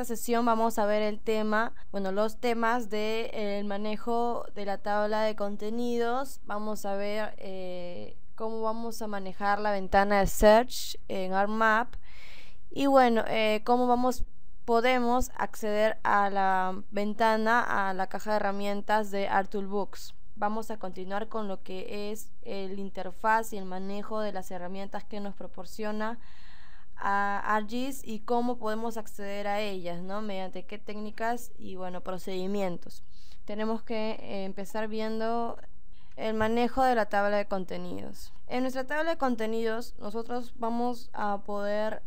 esta sesión vamos a ver el tema, bueno, los temas del el manejo de la tabla de contenidos. Vamos a ver eh, cómo vamos a manejar la ventana de search en ArmMap y bueno, eh, cómo vamos podemos acceder a la ventana, a la caja de herramientas de ArtToolbooks. Vamos a continuar con lo que es el interfaz y el manejo de las herramientas que nos proporciona a ArcGIS y cómo podemos acceder a ellas, ¿no? Mediante qué técnicas y, bueno, procedimientos. Tenemos que eh, empezar viendo el manejo de la tabla de contenidos. En nuestra tabla de contenidos nosotros vamos a poder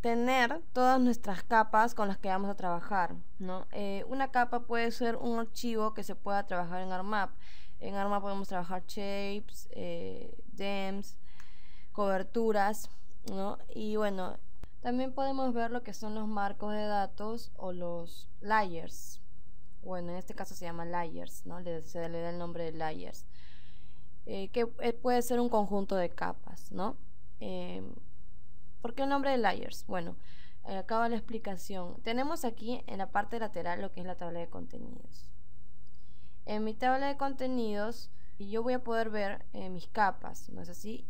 tener todas nuestras capas con las que vamos a trabajar, ¿no? Eh, una capa puede ser un archivo que se pueda trabajar en ARMAP. En ARMAP podemos trabajar shapes, eh, DEMS, coberturas, ¿no? Y bueno, también podemos ver lo que son los marcos de datos o los layers. Bueno, en este caso se llama layers, ¿no? se le da el nombre de layers. Eh, que eh, puede ser un conjunto de capas, ¿no? Em, ¿Por qué el nombre de layers? Bueno, eh, acaba la explicación. Tenemos aquí en la parte lateral lo que es la tabla de contenidos. En mi tabla de contenidos yo voy a poder ver mis capas, ¿no es así?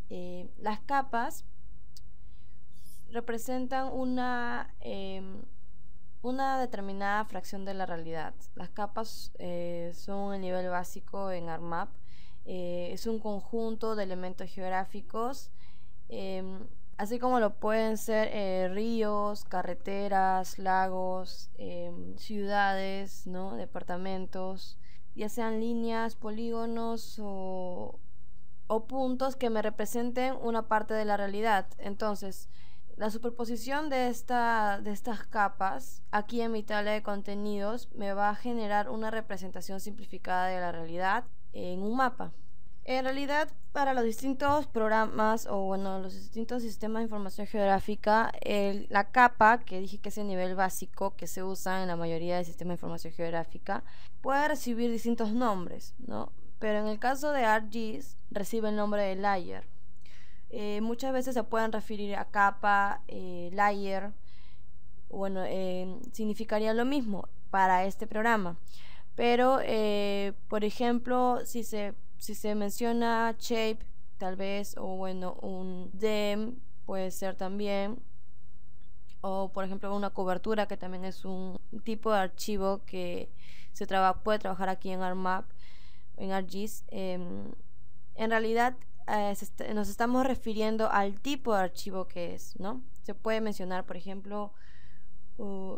las capas representan una, em, una determinada fracción de la realidad. Las capas eh, son el nivel básico en ARMAP. Eh, es un conjunto de elementos geográficos, em, así como lo pueden ser eh, ríos, carreteras, lagos, em, ciudades, ¿no? departamentos, ya sean líneas, polígonos o, o puntos que me representen una parte de la realidad. Entonces, la superposición de, esta, de estas capas aquí en mi tabla de contenidos me va a generar una representación simplificada de la realidad en un mapa. En realidad, para los distintos programas o bueno, los distintos sistemas de información geográfica, la capa, que dije que es el nivel básico que se usa en la mayoría de sistemas de información geográfica, puede recibir distintos nombres, ¿no? Pero en el caso de ArcGIS, recibe el nombre de layer. Eh, muchas veces se pueden referir a capa, eh, layer, bueno, eh, significaría lo mismo para este programa. Pero, por ejemplo, si se, si se menciona shape, tal vez, o bueno, un dem puede ser también, o por ejemplo una cobertura que también es un tipo de archivo que se puede trabajar aquí en ARMAP, en ArcGIS. Em, en realidad eh, nos estamos refiriendo al tipo de archivo que es, ¿no? Se puede mencionar, por ejemplo,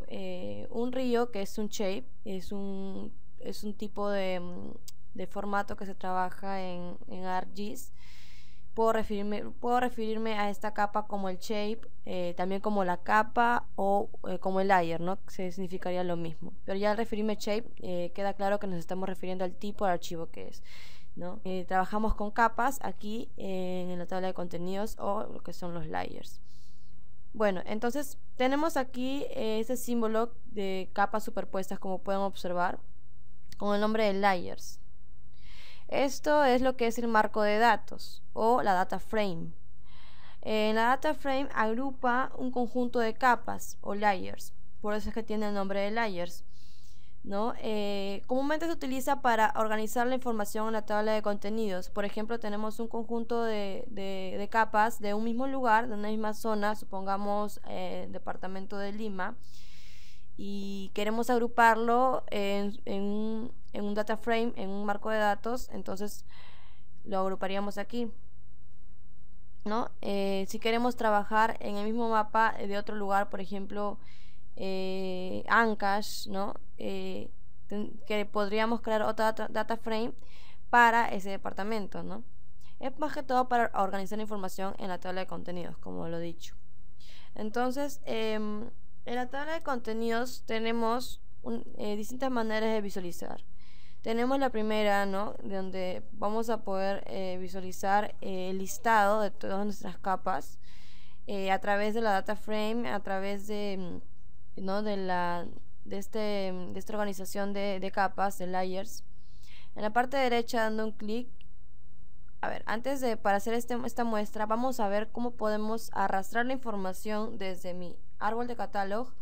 eh, un río que es un shape, es un, es un tipo de, mm, de formato que se trabaja en, en ArcGIS. Puedo referirme, puedo referirme a esta capa como el shape, eh, también como la capa o como el layer, ¿no? Se significaría lo mismo. Pero ya al referirme shape, queda claro que nos estamos refiriendo al tipo de archivo que es. Eh, trabajamos con capas aquí en la tabla de contenidos o lo que son los layers. Bueno, entonces tenemos aquí ese símbolo de capas superpuestas como pueden observar con el nombre de layers. Esto es lo que es el marco de datos o la data frame. En la data frame agrupa un conjunto de capas o layers, por eso es que tiene el nombre de layers. ¿No? Eh, comúnmente se utiliza para organizar la información en la tabla de contenidos. Por ejemplo, tenemos un conjunto de, capas de un mismo lugar, de una misma zona, supongamos eh, departamento de Lima, y queremos agruparlo en, un, data frame, en un marco de datos, entonces lo agruparíamos aquí. ¿no? Eh, si queremos trabajar en el mismo mapa de otro lugar, por ejemplo, eh, ¿no? Eh, que podríamos crear otra data, frame para ese departamento, ¿no? Es más que todo para organizar información en la tabla de contenidos, como lo he dicho. Entonces, em, en la tabla de contenidos tenemos eh, distintas maneras de visualizar. Tenemos la primera, ¿no? Donde vamos a poder eh, visualizar el listado de todas nuestras capas a través de la data frame, a través de ¿no? de, la, de, este, de esta organización de, capas, de layers. En la parte derecha dando un clic, a ver, antes de para hacer este, esta muestra, vamos a ver cómo podemos arrastrar la información desde mi árbol de catálogo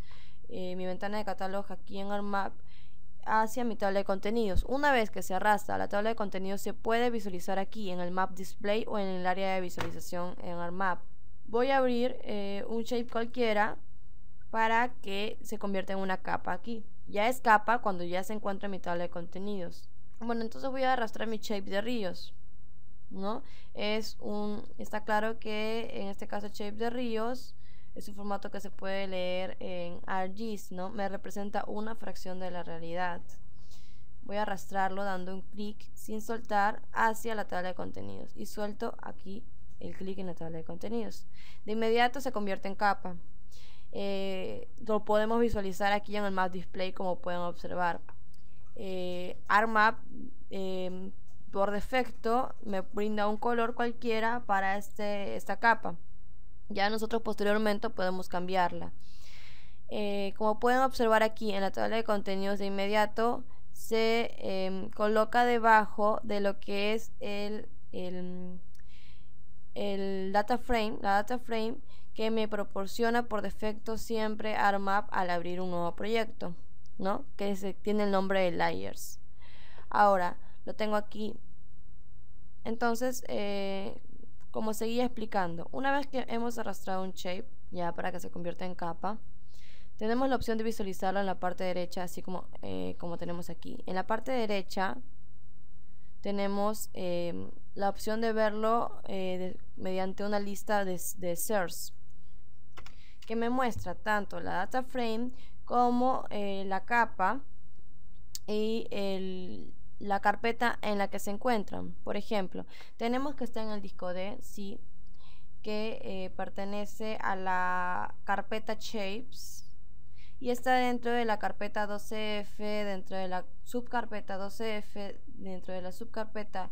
eh, mi ventana de catálogo aquí en ARMAP hacia mi tabla de contenidos. Una vez que se arrastra la tabla de contenidos se puede visualizar aquí en el Map Display o en el área de visualización en ARMAP. Voy a abrir eh, un shape cualquiera para que se convierta en una capa aquí. Ya es capa cuando ya se encuentra en mi tabla de contenidos. Bueno, entonces voy a arrastrar mi shape de ríos. ¿no? Es un, está claro que en este caso shape de ríos es un formato que se puede leer en ArcGIS, ¿no? Me representa una fracción de la realidad. Voy a arrastrarlo dando un clic sin soltar hacia la tabla de contenidos y suelto aquí el clic en la tabla de contenidos. De inmediato se convierte en capa. Eh, lo podemos visualizar aquí en el Map Display como pueden observar. Eh, em, por defecto me brinda un color cualquiera para este, esta capa. Ya nosotros posteriormente podemos cambiarla. Eh, como pueden observar aquí en la tabla de contenidos de inmediato, se em, coloca debajo de lo que es el, el, el, data frame, la data frame que me proporciona por defecto siempre ARMAP al abrir un nuevo proyecto, ¿no? Que tiene el nombre de layers. Ahora, lo tengo aquí. Entonces, eh, como seguía explicando, una vez que hemos arrastrado un shape, ya para que se convierta en capa, tenemos la opción de visualizarlo en la parte derecha, así como, eh, como tenemos aquí. En la parte derecha tenemos em, la opción de verlo eh, mediante una lista de, de que me muestra tanto la data frame como eh, la capa y la carpeta en la que se encuentran. Por ejemplo, tenemos que estar en el disco D, sí, que eh, pertenece a la carpeta Shapes y está dentro de la carpeta 12F, dentro de la subcarpeta 12F, dentro de la subcarpeta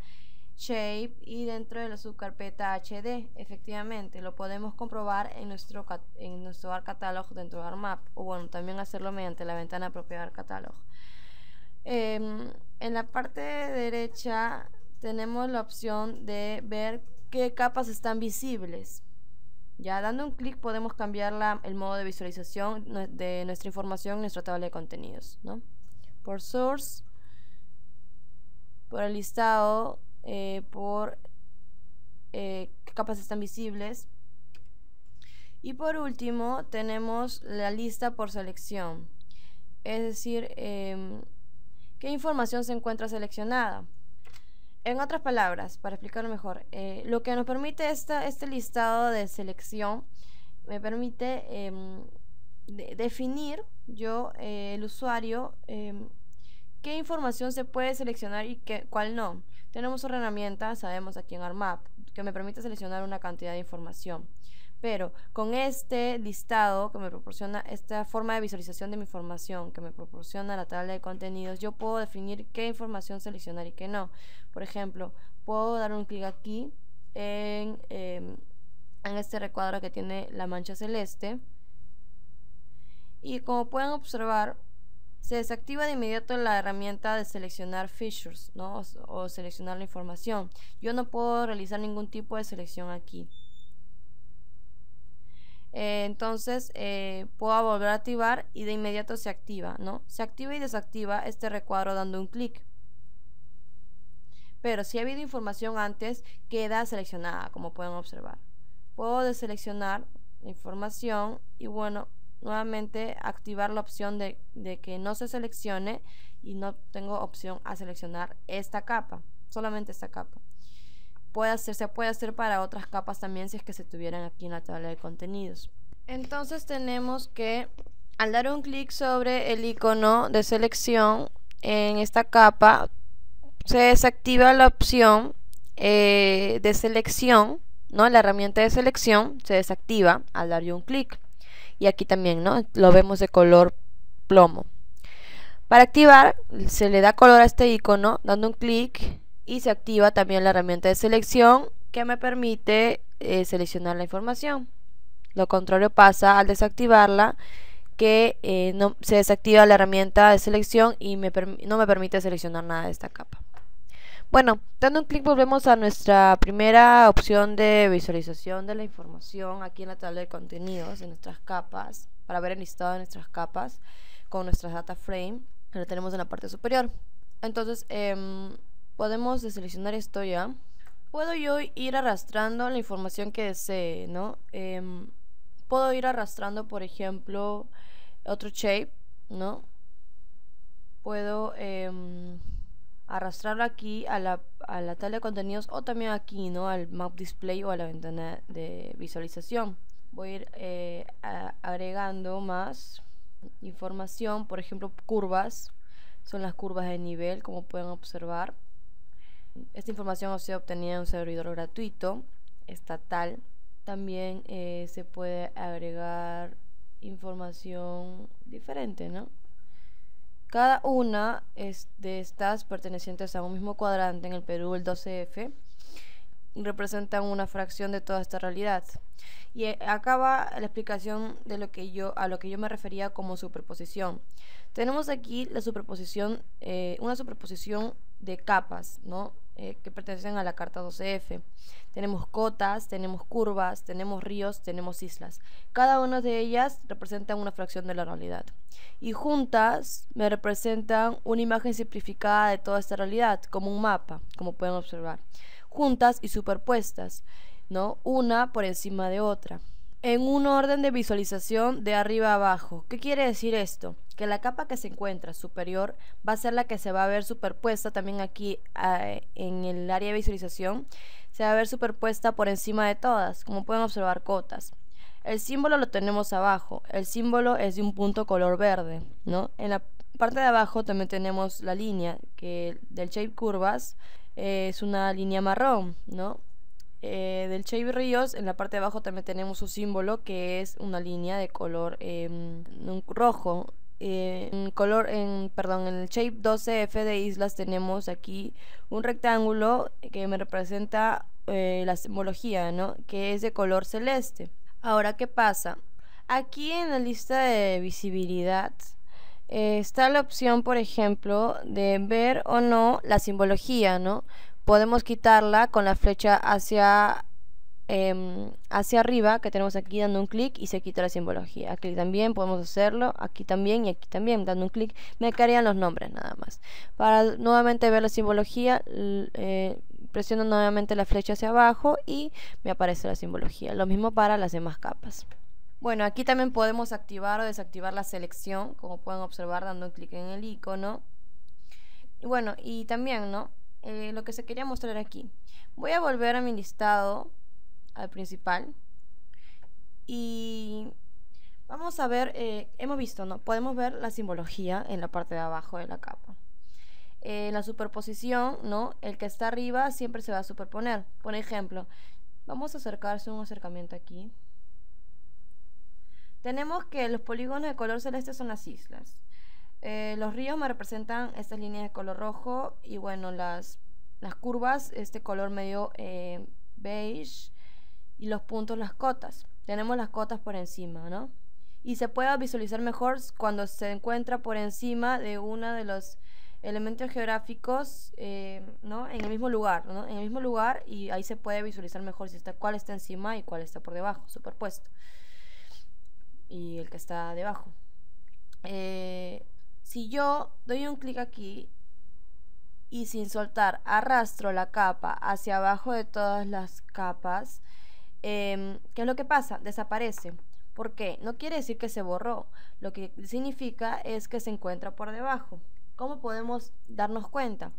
Shape y dentro de la subcarpeta HD. Efectivamente, lo podemos comprobar en nuestro, en nuestro dentro de ARMAP o bueno, también hacerlo mediante la ventana propia de ArcCatalog. Em, en la parte derecha tenemos la opción de ver qué capas están visibles. Ya dando un clic podemos cambiar el modo de visualización de nuestra información en nuestra tabla de contenidos. Por source, por el listado, eh, por eh, qué capas están visibles. Y por último tenemos la lista por selección. Es decir, em, qué información se encuentra seleccionada. En otras palabras, para explicarlo mejor, eh, lo que nos permite esta, este listado de selección me permite em, definir yo, el usuario, em, qué información se puede seleccionar y qué, cuál no. Tenemos una herramienta, sabemos aquí en ARMAP, que me permite seleccionar una cantidad de información. Pero con este listado que me proporciona esta forma de visualización de mi información que me proporciona la tabla de contenidos, yo puedo definir qué información seleccionar y qué no. Por ejemplo, puedo dar un clic aquí en, em, en este recuadro que tiene la mancha celeste. Y como pueden observar, se desactiva de inmediato la herramienta de seleccionar features ¿no? o, seleccionar la información. Yo no puedo realizar ningún tipo de selección aquí. Eh, entonces eh, puedo volver a activar y de inmediato se activa, ¿no? Se activa y desactiva este recuadro dando un clic. Pero si ha habido información antes, queda seleccionada, como pueden observar. Puedo deseleccionar la información y bueno, nuevamente activar la opción de, de que no se seleccione y no tengo opción a seleccionar esta capa, solamente esta capa puede hacer, se puede hacer para otras capas también si es que se tuvieran aquí en la tabla de contenidos. Entonces tenemos que al dar un clic sobre el icono de selección en esta capa se desactiva la opción eh, de selección, ¿no? La herramienta de selección se desactiva al dar un clic. Y aquí también, ¿no? Lo vemos de color plomo. Para activar, se le da color a este icono dando un clic y se activa también la herramienta de selección que me permite eh, seleccionar la información. Lo contrario pasa al desactivarla que eh, no, se desactiva la herramienta de selección y no me permite seleccionar nada de esta capa. Bueno, dando un clic volvemos a nuestra primera opción de visualización de la información aquí en la tabla de contenidos, en nuestras capas para ver el listado de nuestras capas con nuestras data frame que lo tenemos en la parte superior. Entonces, em, podemos deseleccionar esto ya. Puedo yo ir arrastrando la información que desee, ¿no? Em, puedo ir arrastrando, por ejemplo, otro shape, ¿no? Puedo em, arrastrarlo aquí a la, a la tabla de contenidos o también aquí, ¿no? Al map display o a la ventana de visualización. Voy a ir eh, agregando más información, por ejemplo, curvas. Son las curvas de nivel, como pueden observar. Esta información ha sido obtenida en un servidor gratuito, estatal. También eh, se puede agregar información diferente, ¿no? Cada una de estas pertenecientes a un mismo cuadrante en el Perú, el 12F, representan una fracción de toda esta realidad. Y eh, acaba la explicación de lo que yo a lo que yo me refería como superposición. Tenemos aquí la superposición, eh, una superposición de capas, ¿no? Eh, que pertenecen a la carta 12F. Tenemos cotas, tenemos curvas, tenemos ríos, tenemos islas. Cada una de ellas representa una fracción de la realidad. Y juntas me representan una imagen simplificada de toda esta realidad, como un mapa, como pueden observar. Juntas y superpuestas, ¿no? Una por encima de otra en un orden de visualización de arriba a abajo. ¿Qué quiere decir esto? Que la capa que se encuentra superior va a ser la que se va a ver superpuesta también aquí eh, en el área de visualización. Se va a ver superpuesta por encima de todas, como pueden observar cotas. El símbolo lo tenemos abajo. El símbolo es de un punto color verde, ¿no? En la parte de abajo también tenemos la línea que del shape curvas eh, es una línea marrón, ¿no? Eh, del Shape Ríos, en la parte de abajo también tenemos su símbolo que es una línea de color em, rojo. Eh, en color, en, perdón, en el Shape 12F de islas tenemos aquí un rectángulo que me representa eh, la simbología, ¿no? Que es de color celeste. Ahora, ¿qué pasa? Aquí en la lista de visibilidad está la opción, por ejemplo, de ver o no la simbología, ¿no? Podemos quitarla con la flecha hacia, em, hacia arriba que tenemos aquí dando un clic y se quita la simbología. Aquí también podemos hacerlo, aquí también y aquí también dando un clic. Me quedarían los nombres nada más. Para nuevamente ver la simbología, eh, presiono nuevamente la flecha hacia abajo y me aparece la simbología. Lo mismo para las demás capas. Bueno, aquí también podemos activar o desactivar la selección, como pueden observar dando un clic en el icono. Bueno, y también, ¿no? Eh, lo que se quería mostrar aquí. Voy a volver a mi listado, al principal. Y vamos a ver, eh, hemos visto, ¿no? Podemos ver la simbología en la parte de abajo de la capa. Eh, la superposición, ¿no? El que está arriba siempre se va a superponer. Por ejemplo, vamos a acercarse un acercamiento aquí. Tenemos que los polígonos de color celeste son las islas. Eh, los ríos me representan estas líneas de color rojo y bueno, las, las curvas, este color medio eh, beige y los puntos, las cotas. Tenemos las cotas por encima, ¿no? Y se puede visualizar mejor cuando se encuentra por encima de uno de los elementos geográficos, eh, ¿no? En el mismo lugar, ¿no? En el mismo lugar y ahí se puede visualizar mejor si está cuál está encima y cuál está por debajo, superpuesto. Y el que está debajo. Eh, si yo doy un clic aquí y sin soltar arrastro la capa hacia abajo de todas las capas, em, ¿qué es lo que pasa? Desaparece. ¿Por qué? No quiere decir que se borró. Lo que significa es que se encuentra por debajo. ¿Cómo podemos darnos cuenta?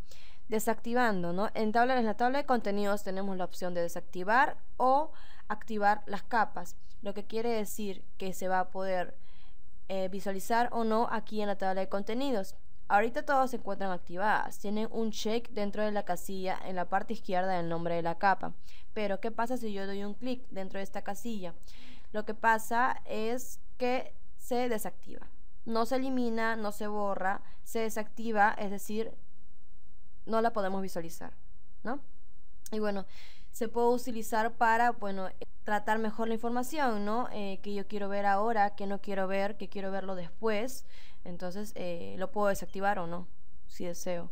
Desactivando, ¿no? En, tabla, en la tabla de contenidos tenemos la opción de desactivar o activar las capas. Lo que quiere decir que se va a poder eh, visualizar o no aquí en la tabla de contenidos. Ahorita todas se encuentran activadas, tienen un check dentro de la casilla en la parte izquierda del nombre de la capa. Pero ¿qué pasa si yo doy un clic dentro de esta casilla? Lo que pasa es que se desactiva. No se elimina, no se borra, se desactiva, es decir, no la podemos visualizar, ¿no? Y bueno, se puede utilizar para, bueno, tratar mejor la información, ¿no? Eh, que yo quiero ver ahora, que no quiero ver, que quiero verlo después. Entonces, eh, lo puedo desactivar o no, si deseo.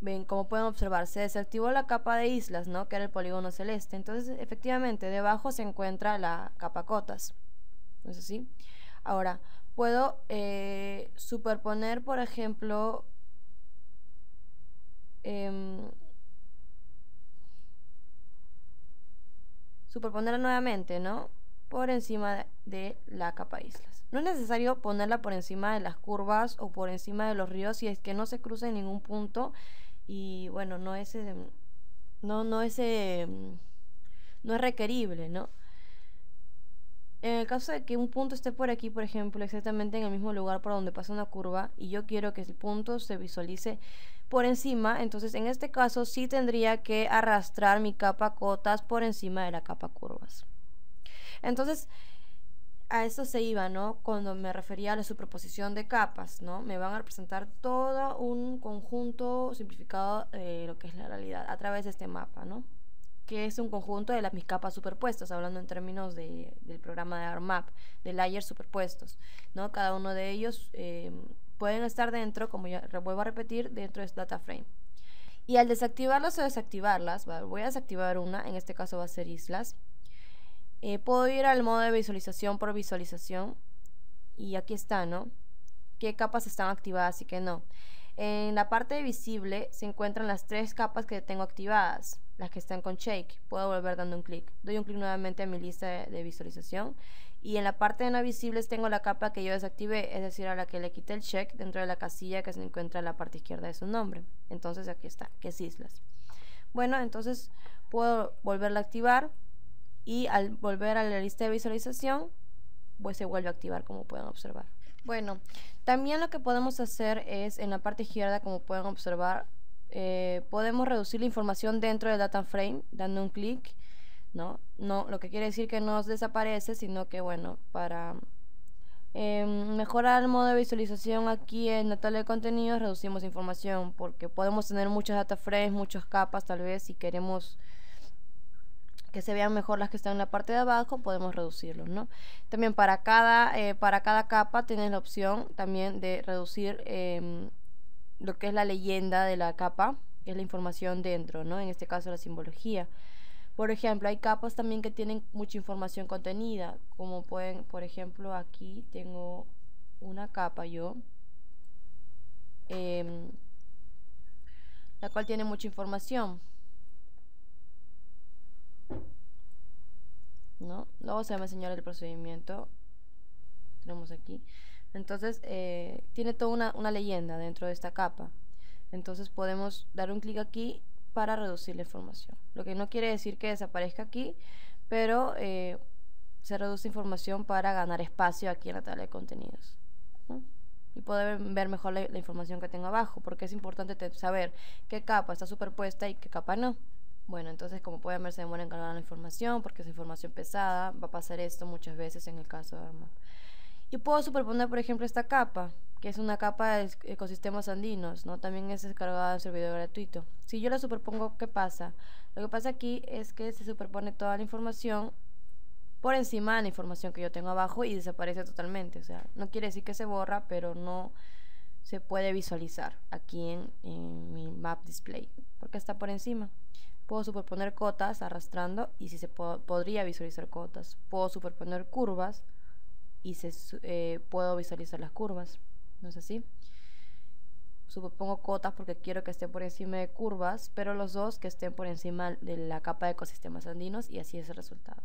Ven, como pueden observar, se desactivó la capa de islas, ¿no? Que era el polígono celeste. Entonces, efectivamente, debajo se encuentra la capa cotas. ¿No es así? Ahora, puedo eh, superponer, por ejemplo, superponerla nuevamente, ¿no? Por encima de la capa islas. No es necesario ponerla por encima de las curvas o por encima de los ríos si es que no se cruza en ningún punto y bueno, no es em, no no es em, no es requerible, ¿no? En el caso de que un punto esté por aquí, por ejemplo, exactamente en el mismo lugar por donde pasa una curva y yo quiero que el punto se visualice por encima, entonces en este caso sí tendría que arrastrar mi capa cotas por encima de la capa curvas. Entonces, a eso se iba, ¿no? Cuando me refería a la superposición de capas, ¿no? Me van a representar todo un conjunto simplificado de lo que es la realidad a través de este mapa, ¿no? Que es un conjunto de las mis capas superpuestas, hablando en términos de, del programa de ARMAP, de layers superpuestos, ¿no? Cada uno de ellos eh, pueden estar dentro, como ya vuelvo a repetir, dentro de data frame. Y al desactivarlas o desactivarlas, voy a desactivar una, en este caso va a ser islas. Eh, puedo ir al modo de visualización por visualización. Y aquí está, ¿no? ¿Qué capas están activadas y qué no? En la parte visible se encuentran las tres capas que tengo activadas, las que están con shake. Puedo volver dando un clic. Doy un clic nuevamente a mi lista de visualización y en la parte de no visibles tengo la capa que yo desactivé, es decir, a la que le quité el check dentro de la casilla que se encuentra en la parte izquierda de su nombre. Entonces aquí está, que es islas. Bueno, entonces puedo volverla a activar y al volver a la lista de visualización, pues se vuelve a activar como pueden observar. Bueno, también lo que podemos hacer es en la parte izquierda, como pueden observar, eh, podemos reducir la información dentro del data frame dando un clic ¿no? No, lo que quiere decir que no desaparece, sino que, bueno, para em, mejorar el modo de visualización aquí en la tabla de contenidos, reducimos información, porque podemos tener muchas data frames, muchas capas, tal vez, si queremos que se vean mejor las que están en la parte de abajo, podemos reducirlos, ¿no? También para cada, eh, para cada capa tienes la opción también de reducir em, lo que es la leyenda de la capa, es la información dentro, ¿no? En este caso la simbología. Por ejemplo, hay capas también que tienen mucha información contenida, como pueden, por ejemplo, aquí tengo una capa yo, em, la cual tiene mucha información. ¿No? Luego se va a enseñar el procedimiento. Tenemos aquí. Entonces, eh, tiene toda una, una leyenda dentro de esta capa. Entonces podemos dar un clic aquí para reducir la información. Lo que no quiere decir que desaparezca aquí, pero eh, se reduce información para ganar espacio aquí en la tabla de contenidos. Y poder ver mejor la, información que tengo abajo, porque es importante saber qué capa está superpuesta y qué capa no. Bueno, entonces como pueden ver se demora en cargar la información porque es información pesada. Va a pasar esto muchas veces en el caso de ARMA. Y puedo superponer, por ejemplo, esta capa que es una capa de ecosistemas andinos, ¿no? También es descargada en servidor gratuito. Si yo la superpongo, ¿qué pasa? Lo que pasa aquí es que se superpone toda la información por encima de la información que yo tengo abajo y desaparece totalmente. O sea, no quiere decir que se borra, pero no se puede visualizar aquí en, mi map display, porque está por encima. Puedo superponer cotas arrastrando y si se podría visualizar cotas. Puedo superponer curvas y se, eh, puedo visualizar las curvas. ¿no es así? Supongo cotas porque quiero que esté por encima de curvas, pero los dos que estén por encima de la capa de ecosistemas andinos y así es el resultado.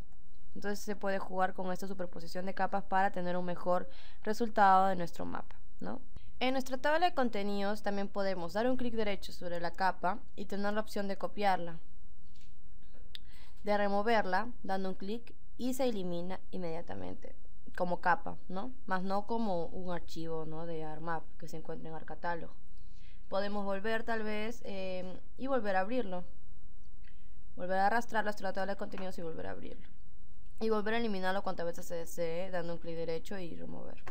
Entonces se puede jugar con esta superposición de capas para tener un mejor resultado de nuestro mapa, ¿no? En nuestra tabla de contenidos también podemos dar un clic derecho sobre la capa y tener la opción de copiarla, de removerla dando un clic y se elimina inmediatamente como capa, ¿no? Más no como un archivo, ¿no? De ARMAP que se encuentra en ArCatálogo. Podemos volver tal vez em, y volver a abrirlo. Volver a arrastrarlo hasta la tabla de contenidos y volver a abrirlo. Y volver a eliminarlo cuantas veces se desee, dando un clic derecho y remover.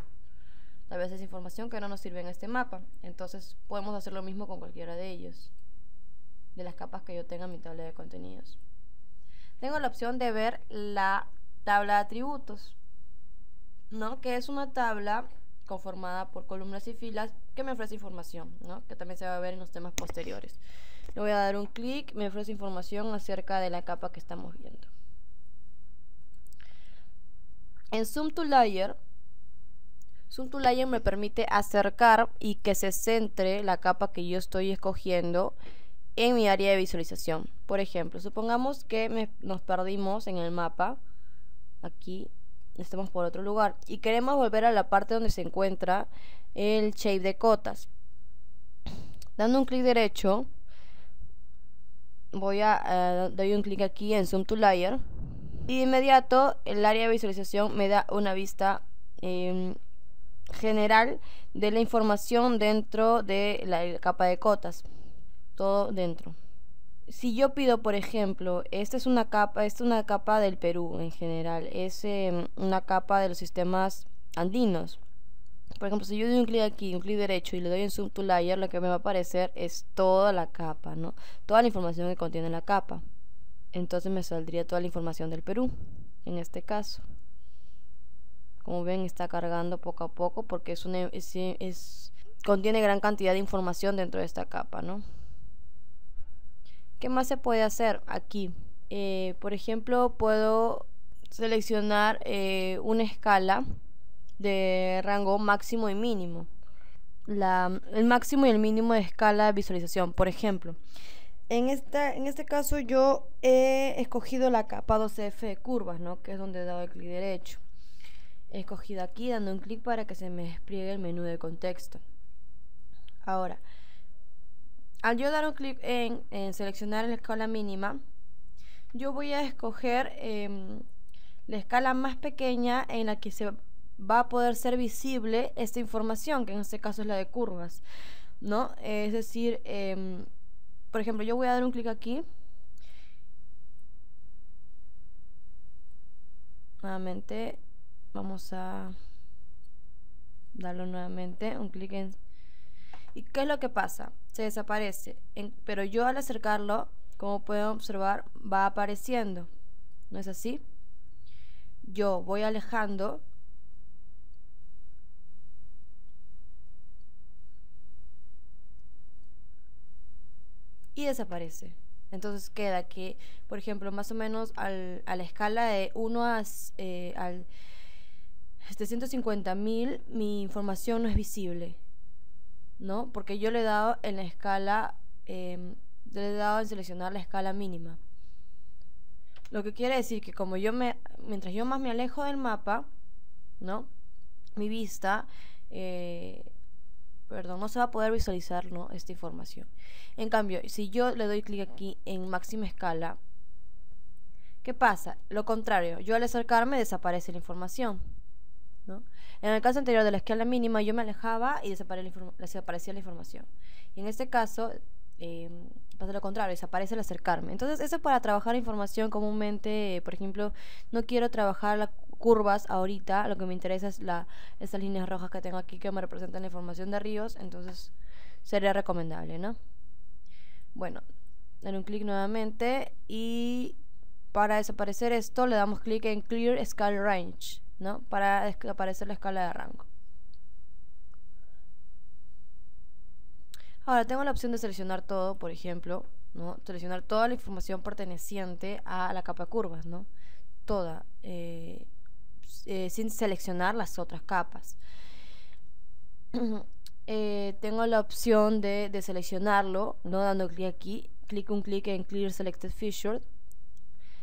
Tal vez es información que no nos sirve en este mapa. Entonces podemos hacer lo mismo con cualquiera de ellos. De las capas que yo tenga en mi tabla de contenidos. Tengo la opción de ver la tabla de atributos. Que es una tabla conformada por columnas y filas que me ofrece información. Que también se va a ver en los temas posteriores. Le voy a dar un clic, me ofrece información acerca de la capa que estamos viendo. En Zoom to Layer Zoom to Layer me permite acercar y que se centre la capa que yo estoy escogiendo en mi área de visualización. Por ejemplo, supongamos que nos perdimos en el mapa. Aquí estamos por otro lugar. Y queremos volver a la parte donde se encuentra el shape de cotas. Dando un clic derecho, voy a eh, doy un clic aquí en Zoom to Layer. Y de inmediato el área de visualización me da una vista em, general de la información dentro de la capa de cotas todo dentro. Si yo pido, por ejemplo, esta es una capa, esta es una capa del Perú en general, es em, una capa de los sistemas andinos. Por ejemplo, si yo doy un clic aquí, un clic derecho y le doy en Zoom to Layer, lo que me va a aparecer es toda la capa, ¿no? Toda la información que contiene la capa. Entonces me saldría toda la información del Perú, en este caso. Como ven, está cargando poco a poco porque es, una, es contiene gran cantidad de información dentro de esta capa, ¿no? ¿Qué más se puede hacer aquí? Eh, por ejemplo, puedo seleccionar eh, una escala de rango máximo y mínimo. el máximo y el mínimo de escala de visualización. Por ejemplo, en, esta, en este caso yo he escogido la capa 12F de curvas, ¿no? que es donde he dado el clic derecho. He escogido aquí dando un clic para que se me despliegue el menú de contexto. Ahora, al yo dar un clic en, seleccionar la escala mínima, yo voy a escoger em, la escala más pequeña en la que se va a poder ser visible esta información, que en este caso es la de curvas, ¿no? Es decir, em, por ejemplo, yo voy a dar un clic aquí. Nuevamente, vamos a darlo nuevamente, un clic en ¿Y qué es lo que pasa? Se desaparece. pero yo al acercarlo, como pueden observar, va apareciendo. ¿No es así? Yo voy alejando. Y desaparece. Entonces queda que, por ejemplo, más o menos a la escala de 1 a, eh, al 750.000, mi información no es visible. ¿No? Porque yo le he dado en la escala, em, le he dado en seleccionar la escala mínima. Lo que quiere decir que como yo me, mientras yo más me alejo del mapa, ¿no? Mi vista, eh, perdón, no se va a poder visualizar, ¿no? Esta información. En cambio, si yo le doy clic aquí en máxima escala, ¿qué pasa? Lo contrario, yo al acercarme desaparece la información. En el caso anterior de la escala mínima yo me alejaba y desaparecía la información. Y en este caso eh, pasa lo contrario, desaparece el acercarme. Entonces eso es para trabajar información comúnmente, por ejemplo, no quiero trabajar las curvas ahorita, lo que me interesa es la, líneas rojas que tengo aquí que me representan la información de ríos, entonces sería recomendable, ¿no? Bueno, dar un clic nuevamente y para desaparecer esto le damos clic en Clear Scale Range. ¿No? Para aparecer la escala de rango. Ahora tengo la opción de seleccionar todo, por ejemplo, ¿no? Seleccionar toda la información perteneciente a la capa de curvas, ¿no? Toda, eh, eh, sin seleccionar las otras capas. Eh, tengo la opción de, seleccionarlo, no dando clic aquí, clic un clic en Clear Selected Feature.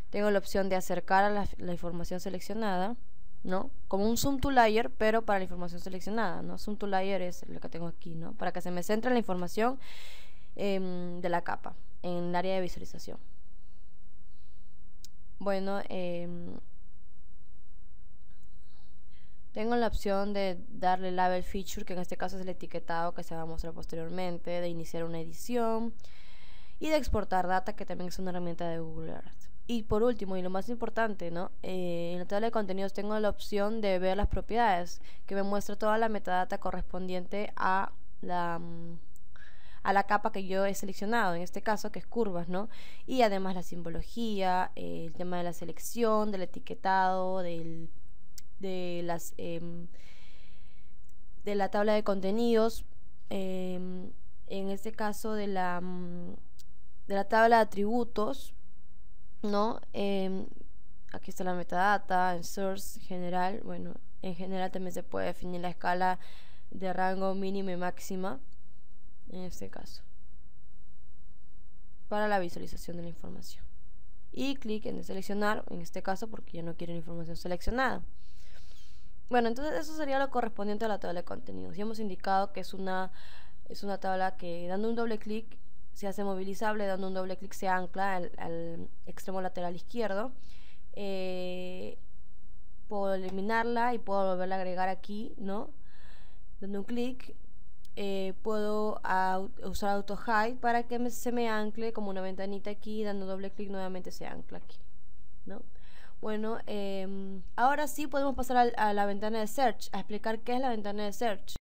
Tengo la opción de acercar a la información seleccionada. ¿No? Como un zoom to layer, pero para la información seleccionada, ¿no? Zoom to layer es lo que tengo aquí, ¿no? Para que se me centre la información em, de la capa en el área de visualización. Bueno, em, tengo la opción de darle label feature, que en este caso es el etiquetado que se va a mostrar posteriormente, de iniciar una edición y de exportar data, que también es una herramienta de Google Earth. Y por último, y lo más importante, ¿no? Eh, en la tabla de contenidos tengo la opción de ver las propiedades, que me muestra toda la metadata correspondiente a la, mm, a la capa que yo he seleccionado, en este caso que es curvas, ¿no? Y además la simbología, eh, el tema de la selección, del etiquetado, del, de las em, de la tabla de contenidos, em, en este caso de la mm, de la tabla de atributos ¿no? Em, aquí está la metadata, en source general, bueno, En general también se puede definir la escala de rango mínimo y máxima en este caso para la visualización de la información. Y clic en seleccionar en este caso porque yo no quiero información seleccionada. Bueno entonces eso sería lo correspondiente a la tabla de contenidos. Ya hemos indicado que es una es una tabla que dando un doble clic se hace movilizable dando un doble clic se ancla al, extremo lateral izquierdo eh, puedo eliminarla y puedo volverla a agregar aquí no dando un clic eh, puedo usar auto hide para que se me ancle como una ventanita aquí dando doble clic nuevamente se ancla aquí ¿no? bueno em, ahora sí podemos pasar a, a la ventana de search a explicar qué es la ventana de search